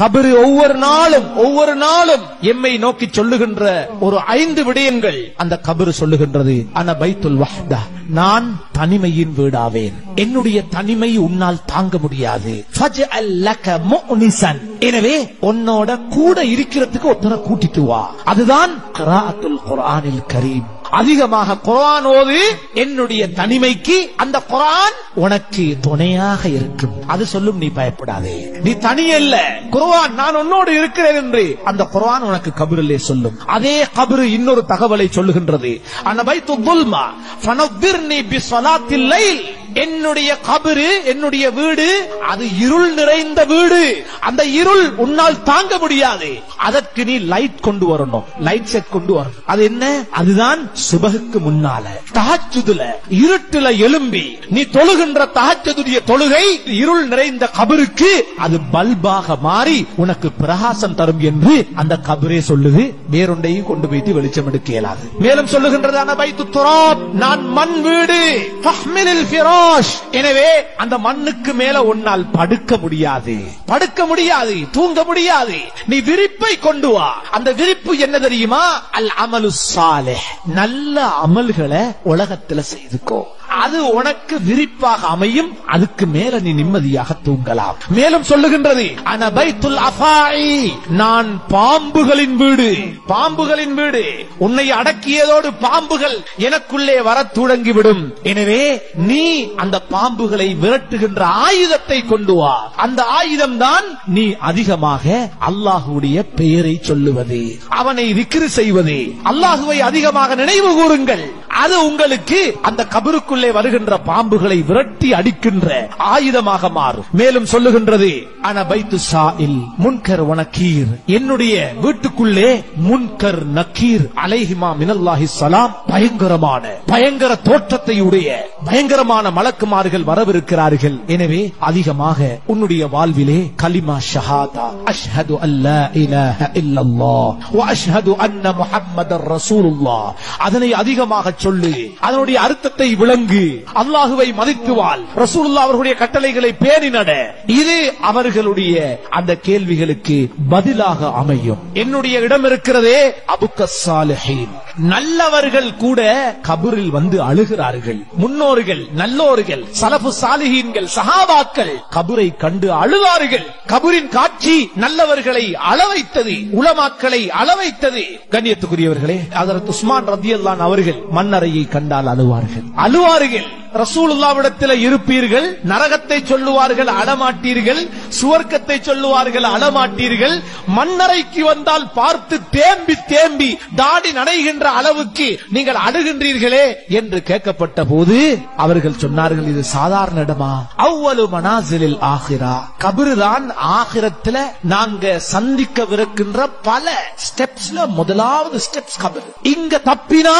கபரு ஒவ்வொரு நாளும் ஒவ்வொரு நாளும் எம்மை நோக்கி சொல்லுகின்ற ஒரு ஐந்து விடயங்கள் அந்த கபரு சொல்லுகின்றது. அன பைத்துல் வஹ்தா நான் தனிமையின் வீடாவேன். என்னுடைய தனிமை உன்னால் தாங்க முடியாது. எனவே உன்னோட கூட இருக்கிறதுக்கு ஒருத்தரை கூட்டிட்டு வா. அதுதான் கரீம். அதிகமாக குர்ஆன் ஓது என்னுடைய தனிமைக்கு அந்த குரான் உனக்கு துணையாக இருக்கும். அது சொல்லும் நீ பயப்படாதே. நீ தனியல்ல குர்ஆன் நான் உன்னோடு இருக்கிறேன் என்று அந்த குர்ஆன் உனக்கு கபிரிலே சொல்லும். அதே கபிரு இன்னொரு தகவலை சொல்லுகின்றது. அனபைத்து துல்மா ஃபனவ்விர்னி பிஸ்ஸலாத்தில் லைல். என்னுடைய கபரு என்னுடைய வீடு அது இருள் நிறைந்த வீடு. அந்த இருள் உன்னால் தாங்க முடியாது. அதற்கு நீ லைட் கொண்டு வரணும். லைட் செட் கொண்டு வரணும் அது என்ன? அதுதான் சுபகுக்கு முன்னால. தஹஜுதுல இருட்டுல எழும்பி நீ தொழுகின்ற தஹஜுடைய தொழுகை இருள் நிறைந்த கபருக்கு அது பல்பாக மாறி உனக்கு பிரகாசம் தரும் என்று அந்த கபரே சொல்லுது. வேறொண்டையும் கொண்டு போயிட்டு வெளிச்சம் எடுக்க இயலாது. மேலும் சொல்லுகின்றதான பைத்து துராப் நான் மண் வீடு எனவே அந்த மண்ணுக்கு மேல உன்னால் படுக்க முடியாது. படுக்க முடியாது தூங்க முடியாது. நீ விரிப்பை கொண்டு வா. அந்த விரிப்பு என்ன தெரியுமா? அல் அமலு சாலே. நல்ல அமல்களை உலகத்துல செய்துக்கோ. அது உனக்கு விரிப்பாக அமையும். அதுக்கு மேல நீ நிம்மதியாக தூங்கலாம். மேலும் சொல்லுகின்றது அனபைத்துல் அஃபாயி. நான் பாம்புகளின் வீடு. பாம்புகளின் வீடு. உன்னை அடக்கியதோடு பாம்புகள் எனக்குள்ளே வரத் தொடங்கிவிடும். எனவே நீ அந்த பாம்புகளை விரட்டுகின்ற ஆயுதத்தை கொண்டு வா. அந்த ஆயுதம் தான் நீ அதிகமாக அல்லாஹுடைய பெயரை சொல்லுவது. அவனை விக்கிரி செய்வது. அல்லாஹுவை அதிகமாக நினைவு கூறுங்கள். அது உங்களுக்கு அந்த கபருக்குள்ளே வருகின்ற பாம்புகளை விரட்டி அடிக்கின்ற ஆயுதமாக மாறும். மேலும் சொல்லுகின்றது அனபைத்து சாயில் முன்கர் வனக்கீர் என்னுடைய வீட்டுக்குள்ளே முன்கர் நக்கீர் அலைஹிமா மினல்லாஹி சலாம் பயங்கரமான பயங்கர தோற்றத்தை உடைய பயங்கரமான மலக்குமார்கள் வரவிருக்கிறார்கள். எனவே அதிகமாக உன்னுடைய வாழ்விலே கலிமா ஷஹாதா அஷ்ஹது அல்லா இலாஹ இல்லல்லாஹ் வ அஷ்ஹது அன்ன முஹம்மதர் ரசூலுல்லாஹ் அதனை அதிகமாக சொல்லு. அதனுடைய அர்த்தத்தை விளங்கு. அல்லாஹுவை மதித்து வாழ் அவர்களுடைய கட்டளைகளை பேணி நட. இது அவர்களுடைய அந்த கேள்விகளுக்கு பதிலாக அமையும். என்னுடைய இடம் இருக்கிறதே அபுக்க நல்லவர்கள் கூட கபரில் வந்து அழுகிறார்கள். முன்னோர்கள் நல்லோர்கள் சலபு சாலிஹீன்கள் சஹாபாக்கள் கபரை கண்டு அழுவார்கள் கபரின் காட்சி நல்லவர்களை அளவைத்தது உலமாக்களை அளவைத்தது. கண்ணியத்துக்குரியவர்களே அதற்கு உஸ்மான் ரத்தியல்லான் அவர்கள் மன்னரையை கண்டால் அழுவார்கள். அழுவார்கள். ரசூலுல்லாவிடத்தில் இருப்பீர்கள் நரகத்தை சொல்லுவார்கள் அழமாட்டீர்கள் சுவர்க்கத்தை சொல்லுவார்கள் அழமாட்டீர்கள் மன்னரைக்கு வந்தால் பார்த்து தேம்பி தேம்பி தாடி நடைகின்ற அளவுக்கு நீங்கள் அழுகின்றீர்களே என்று கேட்கப்பட்ட போது அவர்கள் சொன்னார்கள் இது சாதாரண இடமா? அவ்வளவு மனாசிலில் ஆகிறா கபிருதான் ஆகிரத்துல நாங்க சந்திக்கவிருக்கின்ற பல ஸ்டெப்ஸ்ல முதலாவது ஸ்டெப்ஸ் கபிர். இங்க தப்பினா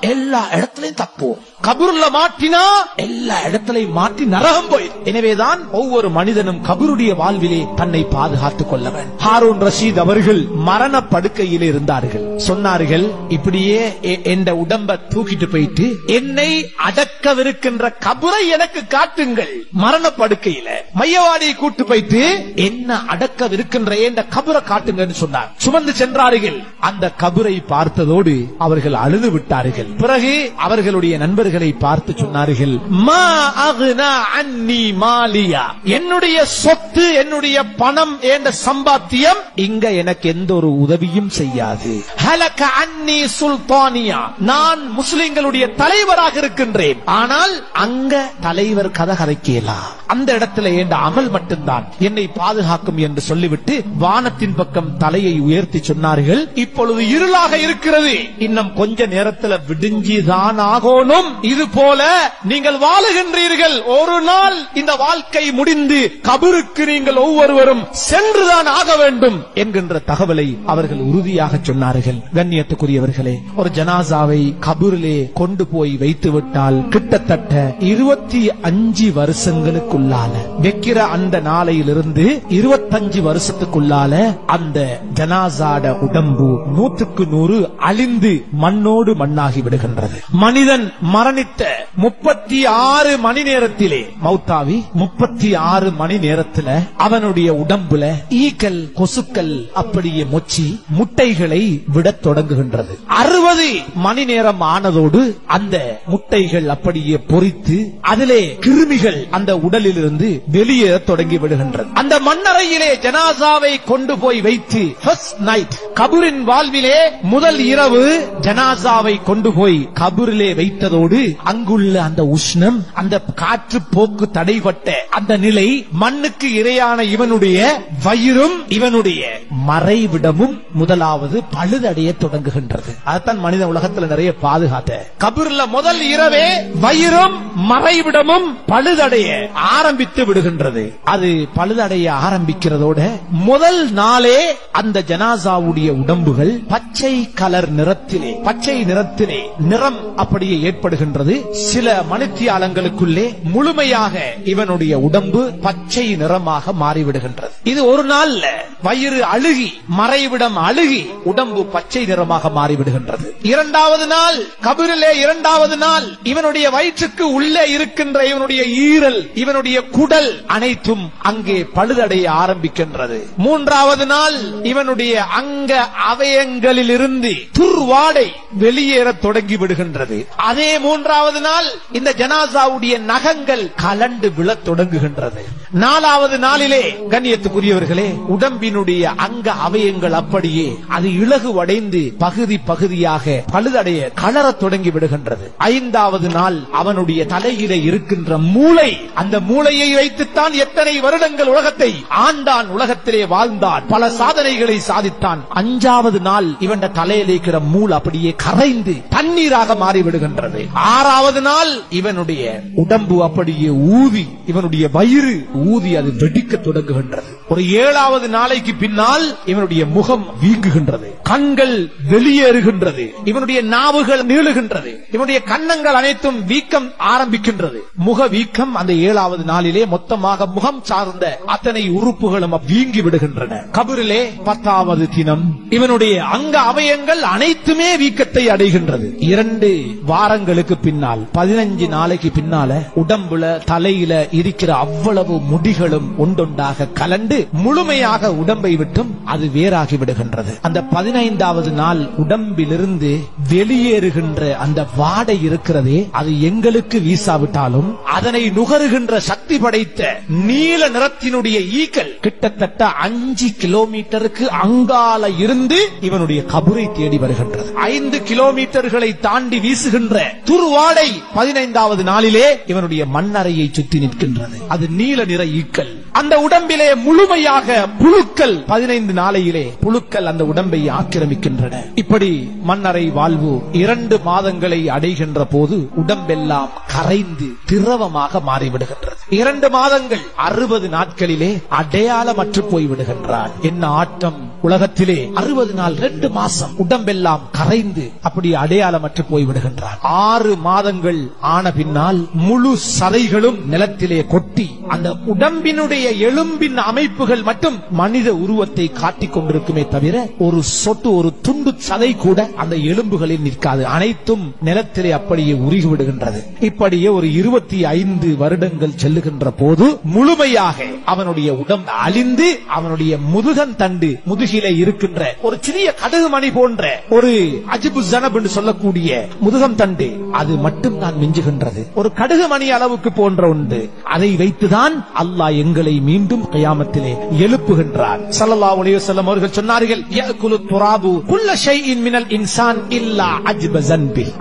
எல்லா இடத்துலயும் தப்புவோம். கபூர்ல மாட்டினா எல்லா இடத்திலையும் மாற்றி நரகம் போய் எனவேதான் ஒவ்வொரு மனிதனும் கபருடைய வாழ்விலே தன்னை பாதுகாத்துக் கொள்ள வேண்டும் ஹாரூன் ரஷீத் அவர்கள் மரண படுக்கையில் இருந்தார்கள். சொன்னார்கள் இப்படியே என்ற உடம்ப தூக்கிட்டு போயிட்டு என்னை அடக்கவிருக்கின்ற கபரை எனக்கு காட்டுங்கள். மரண படுக்கையில மையவாடியை கூட்டு போயிட்டு என்ன அடக்கவிருக்கின்ற என்ற கபரை காட்டுங்கன்னு சொன்னார். சுமந்து சென்றார்கள். அந்த கபரை பார்த்ததோடு அவர்கள் அழுது விட்டார்கள். பிறகு அவர்களுடைய நண்பர்களை பார்த்து சொன்னார்கள் மா அகுனா அன்னி மாலியா. என்னுடைய சொத்து என்னுடைய பணம் என்ற சம்பாத்தியம் இங்க எனக்கு எந்த ஒரு உதவியும் செய்யாது. ஹலக அன்னி சுல்தானியா. நான் முஸ்லிம்களுடைய தலைவராக இருக்கின்றேன். ஆனால் அங்க தலைவர் கதை கதைக்கலாம் அந்த இடத்துல என்ற அமல் மட்டும்தான். என்னை பாதுகாக்கும் என்று சொல்லிவிட்டு வானத்தின் பக்கம் தலையை உயர்த்தி சொன்னார்கள். இப்பொழுது இருளாக இருக்கிறது. இன்னும் கொஞ்ச நேரத்துல விடிஞ்சிதான் ஆகணும் இது போல நீங்கள் வாழுகின்றீர்கள். ஒரு நாள் இந்த வாழ்க்கை முடிந்து கபருக்கு நீங்கள் ஒவ்வொருவரும் சென்றுதான் ஆக வேண்டும் என்கின்ற தகவலை அவர்கள் உறுதியாக சொன்னார்கள். கண்ணியத்துக்குரியவர்களே ஒரு ஜனாசாவை கபூரிலே கொண்டு போய் வைத்து விட்டால் கிட்டத்தட்ட இருபத்தி அஞ்சு வருஷங்களுக்குள்ளால வைக்கிற அந்த நாளையிலிருந்து இருபத்தஞ்சு வருஷத்துக்குள்ளால அந்த ஜனாசாட உடம்பு நூற்றுக்கு நூறு அழிந்து மண்ணோடு மண்ணாகி விடுகின்றது. மனிதன் மரணித்த முப்பத்தி முப்பத்தி ஆறு மணி நேரத்திலே மௌத்தாவி முப்பத்தி ஆறு மணி நேரத்துல அவனுடைய உடம்புல ஈக்கள் கொசுக்கள் அப்படியே மொச்சி முட்டைகளை விடத் தொடங்குகின்றது. அறுபது மணி நேரம் ஆனதோடு அந்த முட்டைகள் அப்படியே பொறித்து அதிலே கிருமிகள் அந்த உடலிலிருந்து வெளியேற தொடங்கி விடுகின்றது. அந்த மண்ணறையிலே ஜனாசாவை கொண்டு போய் வைத்து ஃபர்ஸ்ட் நைட் கபூரின் வாழ்விலே முதல் இரவு ஜனாசாவை கொண்டு போய் கபூரிலே வைத்ததோடு அங்குள்ள அந்த உஷ்ணம் அந்த காற்று போக்கு தடைபட்ட அந்த நிலை மண்ணுக்கு இரையான இவனுடைய வயிறும் இவனுடைய மறைவிடமும் முதலாவது பழுதடைய தொடங்குகின்றது. அதைத்தான் மனித உலகத்தில் நிறைய பாதுகாத்த. கபூர்ல முதல் இரவே வயிறும் மறைவிடமும் பழுதடைய ஆரம்பித்து விடுகின்றது. அது பழுதடைய ஆரம்பிக்கிறதோட முதல் நாளே அந்த ஜனாசாவுடைய உடம்புகள் பச்சை கலர் நிறத்திலே பச்சை நிறத்திலே நிறம் அப்படியே ஏற்படுகின்றது. சில மணித்தியாலங்களுக்குள்ளே முழுமையாக இவனுடைய உடம்பு பச்சை நிறமாக மாறிவிடுகின்றது. இது ஒரு நாள்ல வயிறு அழுகி மறைவிடம் அழுகி உடம்பு பச்சை நிறமாக மாறிவிடுகின்றது. இரண்டாவது நாள் கபிரிலே இரண்டாவது நாள் இவனுடைய வயிற்றுக்கு உள்ளே இருக்கின்ற இவனுடைய ஈரல் இவனுடைய குடல் அனைத்தும் அங்கே பழுதடைய ஆரம்பிக்கின்றது. மூன்றாவது நாள் இவனுடைய அங்க அவயங்களிலிருந்து துர்வாடை வெளியேற தொடங்கி விடுகின்றது அதே மூன்றாவது நாள் இந்த ஜனாசாவுடைய நகங்கள் கலண்டு விழத் தொடங்குகின்றது. நாலாவது நாளிலே கண்ணியத்துக்குரியவர்களே உடம்பினுடைய அங்க அவயங்கள் அப்படியே அது இலகுவடைந்து பகுதி பகுதியாக பழுதடைய கலரத் தொடங்கி விடுகின்றது. ஐந்தாவது நாள் அவனுடைய தலையிலே இருக்கின்ற மூளை அந்த மூளையை வைத்துத்தான் எத்தனை வருடங்கள் உலகத்தை ஆண்டான் உலகத்திலே வாழ்ந்தான் பல சாதனைகளை சாதித்தான். அஞ்சாவது நாள் இவன் தலையில் இருக்கிற மூள் அப்படியே கரைந்து தண்ணீராக மாறிவிடுகின்றது. ஆறாவது நாள் இவனுடைய உடம்பு அப்படியே ஊதி இவனுடைய வயிறு ஊதி அது வெடிக்க தொடங்குகின்றது. ஒரு ஏழாவது நாளைக்கு பின்னால் இவனுடைய முகம் வீங்குகின்றது. கண்கள் வெளியேறுகின்றது. இவனுடைய நாவுகள் நீளுகின்றது. இவனுடைய கன்னங்கள் அனைத்தும் வீக்கம் ஆரம்பிக்கின்றது. முக வீக்கம் அந்த ஏழாவது நாளிலே மொத்தமாக முகம் சார்ந்த அத்தனை உறுப்புகளும் வீங்கி விடுகின்றன. கபரிலே பத்தாவது தினம் இவனுடைய அங்க அவயங்கள் அனைத்துமே வீக்கத்தை அடைகின்றது. இரண்டு வாரங்களுக்கு பின்னால் பதினஞ்சு நாளைக்கு பின்னால உடம்புல தலையில இருக்கிற அவ்வளவு முடிகளும் ஒன்றொன்றாக கலண்டு முழுமையாக உடம்பை விட்டும் அது வேறாகி விடுகின்றது. அந்த பதினைந்தாவது நாள் உடம்பிலிருந்து வெளியேறுகின்ற அந்த வாடை இருக்கிறதே அது எங்களுக்கு வீசாவிட்டாலும் அதனை நுகருகின்ற சக்தி படைத்த நீல நிறத்தினுடைய ஈக்கள் கிட்டத்தட்ட அஞ்சு கிலோமீட்டருக்கு அங்கால இருந்து இவனுடைய கபுரை தேடி வருகின்றது. ஐந்து கிலோமீட்டர்களை தாண்டி வீசுகின்ற துருவாடை பதினைந்தாவது நாளிலே இவனுடைய மண்ணறையை சுற்றி நிற்கின்றது. அது நீல நிற ஈக்கள். அந்த உடம்பிலே முழுமையாக புழுக்கள். பதினைந்து நாளையிலே புழுக்கள் அந்த உடம்பை ஆக்கிரமிக்கின்றன. இப்படி மண்ணறை வாழ்வு இரண்டு மாதங்களை அடைகின்ற போது உடம்பெல்லாம் கரைந்து திரவமாக மாறிவிடுகின்றது. இரண்டு மாதங்கள் அறுபது நாட்களிலே அடையாளமற்று போய்விடுகின்றான். என்ன ஆட்டம்? உலகத்திலே அறுபது நாள் ரெண்டு மாசம் உடம்பெல்லாம் கரைந்து அப்படி அடையாளமற்று போய்விடுகின்றார். ஆறு மாதங்கள் ஆன பின்னால் முழு சதைகளும் நிலத்திலே கொட்டி அந்த உடம்பினுடைய எலும்பின் அமைப்புகள் மட்டும் மனித உருவத்தை காட்டிக் கொண்டிருக்குமே தவிர ஒரு சொட்டு ஒரு துண்டு சதை கூட அந்த எலும்புகளில் நிற்காது. அனைத்தும் நிலத்திலே அப்படியே உருகி விடுகின்றது இப்படியே ஒரு இருபத்தி ஐந்து வருடங்கள் செல்லுகின்ற போது முழுமையாக அவனுடைய உடம்பு அழிந்து அவனுடைய முதுகன் தண்டு முதுகிலே இருக்கின்ற ஒரு சிறிய கடுகு மணி போன்ற ஒரு அஜிபு ஜனப் என்று சொல்லக்கூடிய முதுகம் தண்டு அது மட்டும் தான் மிஞ்சுகின்றது. ஒரு கடுகு மணி அளவுக்கு போன்ற உண்டு. அதை வைத்துதான் அல்லாஹ் எங்களை மீண்டும் கயாமத்திலே எழுப்புகின்றார். ஸல்லல்லாஹு அலைஹி வஸல்லம் அவர்கள் சொன்னார்கள்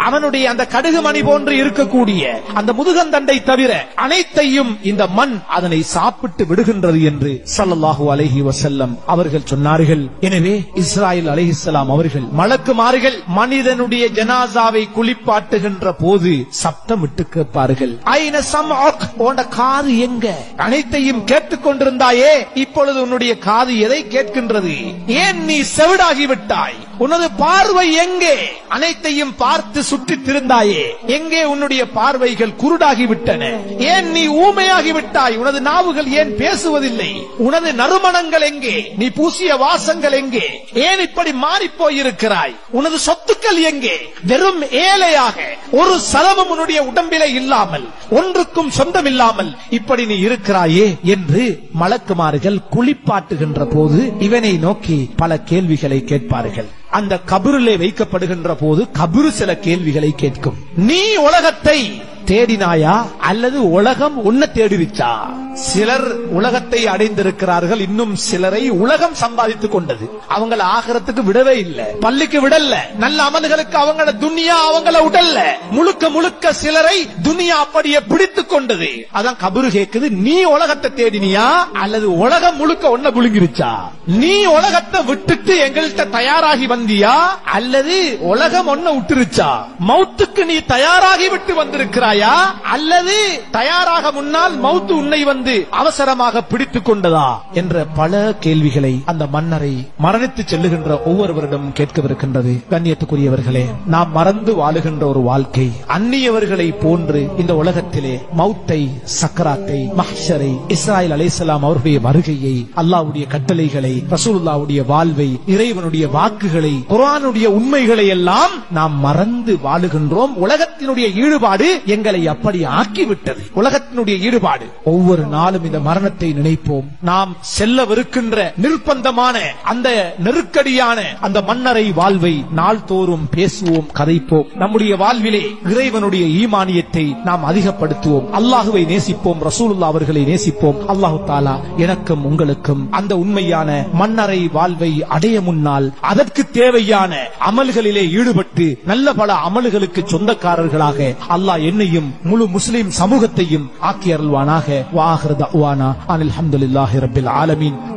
அவனுடைய அந்த கடுகு மணி போன்று இருக்கக்கூடிய அந்த முதுகந்தண்டை தவிர அனைத்தையும் இந்த மண் அதனை சாப்பிட்டு விடுகின்றது என்று ஸல்லல்லாஹு அலைஹி வஸல்லம் அவர்கள் சொன்னார்கள். எனவே இஸ்ராயல் அலிஹிஸ்லாம் அவர்கள் மலக்குமார்கள் மனிதனுடைய ஜனாசாவை குளிப்பாட்டுகின்ற போது சப்தமிட்டு கேட்பார்கள். ஐன சம் உன்ட காது எங்க? அனைத்தையும் கேட்டுக் கொண்டிருந்தாயே இப்பொழுது உன்னுடைய காது எதை கேட்கின்றது? ஏன் நீ செவிடாகிவிட்டாய் உனது பார்வை எங்கே? அனைத்தையும் பார்த்து சுற்றித் திருந்தாயே. எங்கே உன்னுடைய பார்வைகள் குருடாகி விட்டன ஏன் நீ ஊமையாகி விட்டாய் உனது நாவுகள் ஏன் பேசுவதில்லை? உனது நறுமணங்கள் எங்கே? நீ பூசிய வாசங்கள் எங்கே? ஏன் இப்படி மாறிப் போயிருக்கிறாய் உனது சொத்துக்கள் எங்கே? வெறும் ஏழையாக ஒரு சலமும் உன்னுடைய உடம்பிலே இல்லாமல் ஒன்றுக்கும் சொந்தம் இல்லாமல் இப்படி நீ இருக்கிறாயே என்று மலக்குமார்கள் குளிப்பாட்டுகின்ற போது இவனை நோக்கி பல கேள்விகளை கேட்பார்கள். அந்த கபருளே வைக்கப்படுகின்ற போது கபரு சில கேள்விகளை கேட்கும். நீ உலகத்தை தேடினாயா? அல்லது உலகம் உன்னை தேடிருச்சா சிலர் உலகத்தை அடைந்திருக்கிறார்கள் இன்னும் சிலரை உலகம் சம்பாதித்துக் கொண்டது. அவங்கள ஆகிறதுக்கு விடவே இல்லை. பள்ளிக்கு விடல. நல்ல அமல்களுக்கு அவங்கள துனியா அவங்கள உடல்ல. முழுக்க முழுக்க சிலரை துனியா அப்படியே பிடித்துக் கொண்டது. அதான் கபரு கேக்குது நீ உலகத்தை தேடினியா? அல்லது உலகம் முழுக்க ஒன்ன புழுங்கிருச்சா நீ உலகத்தை விட்டுட்டு எங்கள்கிட்ட தயாராகி வந்தியா? அல்லது உலகம் ஒன்ன விட்டுருச்சா மௌத்துக்கு நீ தயாராகி விட்டு வந்திருக்கிறாய்? கொண்டாயா அல்லது தயாராக முன்னால் மௌத்து உன்னை வந்து அவசரமாக பிடித்துக் கொண்டதா என்ற பல கேள்விகளை அந்த மன்னரை மரணித்து செல்லுகின்ற ஒவ்வொருவரிடம் கேட்கவிருக்கின்றது. கண்ணியத்துக்குரியவர்களே நாம் மறந்து வாழுகின்ற ஒரு வாழ்க்கை அந்நியவர்களை போன்று இந்த உலகத்திலே மௌத்தை சக்கராத்தை மஹரை இஸ்ராயல் அலைசலாம் அவருடைய வருகையை அல்லாவுடைய கட்டளைகளை ரசூலுல்லாவுடைய வாழ்வை இறைவனுடைய வாக்குகளை குரானுடைய உண்மைகளை எல்லாம் நாம் மறந்து வாழுகின்றோம். உலகத்தினுடைய ஈடுபாடு எங்களை அப்படி ஆக்கிவிட்டது. உலகத்தினுடைய ஈடுபாடு. ஒவ்வொரு நாளும் இந்த மரணத்தை நினைப்போம். நாம் செல்லவிருக்கின்ற நிர்பந்தமான அந்த நெருக்கடியான அந்த மன்னரை வாழ்வை நாள்தோறும் பேசுவோம் கதைப்போம். நம்முடைய வாழ்விலே இறைவனுடைய ஈமானியத்தை நாம் அதிகப்படுத்துவோம். அல்லாஹுவை நேசிப்போம் ரசூலுல்லா அவர்களை நேசிப்போம். அல்லாஹு தாலா எனக்கும் உங்களுக்கும் அந்த உண்மையான மன்னரை வாழ்வை அடைய முன்னால் அதற்கு தேவையான அமல்களிலே ஈடுபட்டு நல்ல பல அமல்களுக்கு சொந்தக்காரர்களாக அல்லாஹ் என்னையும் முழு முஸ்லிம் சமூகத்தையும் ஆக்கி அருள்வானாக. வாஹர் தவானா அனில் ஹம்துலில்லாஹி ரபில் ஆலமீன்.